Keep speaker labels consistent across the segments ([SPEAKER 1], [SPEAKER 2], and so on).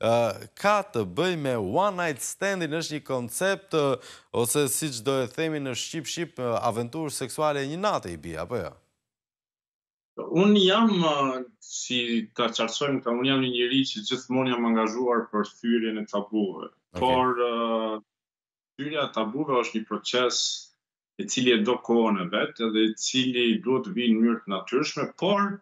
[SPEAKER 1] ka të bëjë me one night stand-in është një koncept ose siç do e themi në shqip shqip aventurë seksuale e një nate i bie apo jo?
[SPEAKER 2] Unë jam si ta qartësojmë këta, unë jam një njeri që gjithmonë jam angazhuar për thyrjen e tabuve. Por thyrja e tabuve është një proces i cili e do kohën e vet edhe i cili duhet të vijë në mënyrë të natyrshme, por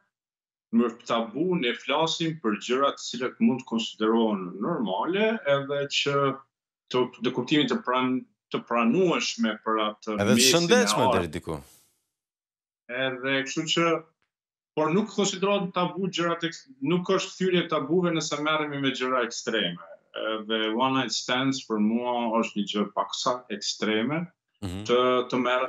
[SPEAKER 2] Në tabu ne flasim për gjëra të cilat mund të konsiderohen normale edhe që të në kuptimin të pran të pranueshme për atë
[SPEAKER 1] edhe të shëndetshme deri diku.
[SPEAKER 2] Edhe kështu që por nuk konsiderohen tabu gjërat nuk është thyrje tabuve nëse merremi me gjëra ekstreme. Dhe one night stands për mua është një gjë paksa ekstreme mm -hmm. të të merr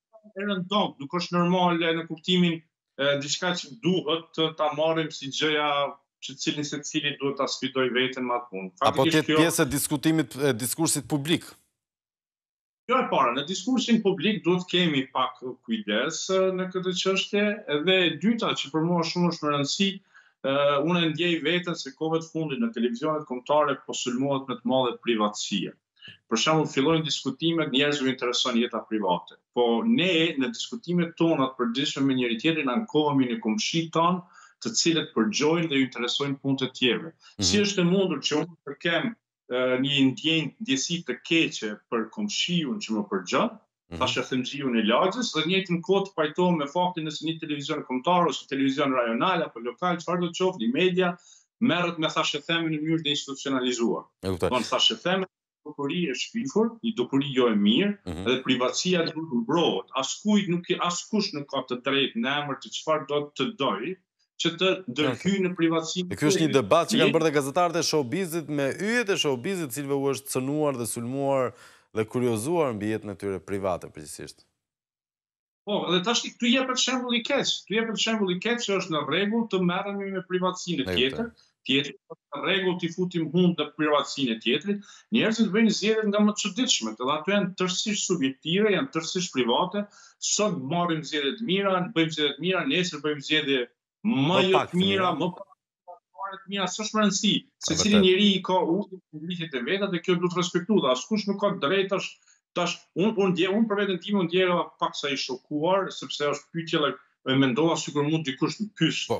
[SPEAKER 2] e rëndomtë, nuk është normale në kuptimin e diçka që duhet të ta marrim si gjëja që secilin secili duhet ta sfidojë veten me atë punë.
[SPEAKER 1] Apo të jetë pjesë e diskutimit e diskursit publik.
[SPEAKER 2] Kjo e para, në diskursin publik duhet të kemi pak kujdes në këtë çështje dhe e dyta që për mua shumë është me rëndësi Uh, unë e ndjej vetën se kohët e fundit në televizionet kombëtare po sulmohet me të madhe privatësia. Për shembull, fillojnë diskutimet, njerëzve u intereson jeta private. Po ne në diskutimet tona të përditshme me njëri tjetrin ankohemi në komshitë tanë, të cilët përgjojnë dhe ju interesojnë punët e të tjerëve. Mm -hmm. Si mhm. është e mundur që unë të kem një ndjenjë ndjesi të keqe për komshiun që më përgjon, Mhm. thashethemexhiun e lagjes, dhe njëjtën kohë të pajtohem me faktin nëse një televizion kombëtar, ose televizion rajonal, apo lokal, çfarëdo qoftë, një media, merret me thashetheme në mënyrë të institucionalizuar. E kuptaj. Thashethemet, dukuri e shpifur, një dukuri jo e mirë, mm -hmm. dhe privatësia duhet të mbrohet. Askujt nuk i askush nuk ka të drejtë në emër të çfarëdo të dojë, që të ndërhyjë në privatësi.
[SPEAKER 1] Ky është një debat që kanë bërë dhe gazetarët e showbizit me yjet e showbizit, të cilëve u është cënuar dhe sulmuar dhe kuriozuar mbi jetën e tyre private përgjithësisht.
[SPEAKER 2] Po, dhe tash këtu jepet shembull i keq. Këtu jepet shembull i keq që është në rregull të merremi me privatësinë e tjetër, tjetrit, po në rregull t'i futim hundët në privatësinë e tjetrit, njerëzit bëjnë zgjedhje nga më të çuditshmet, edhe ato janë tërësisht subjektive, janë tërësisht private, sot marrim zgjedhje të mira, bëjmë zgjedhje të mira, nesër bëjmë zgjedhje më jo të mira, më pak fare të mira, s'është me rëndësi, secili njeri i ka ujë në ndryshet e veta dhe kjo duhet respektu, dhe askush nuk ka të drejtë është, tash, unë un, un, un, për veten time u ndjeva paksa i shokuar, sepse është pyetja, e mendova sikur mund dikush të pyesë. Po,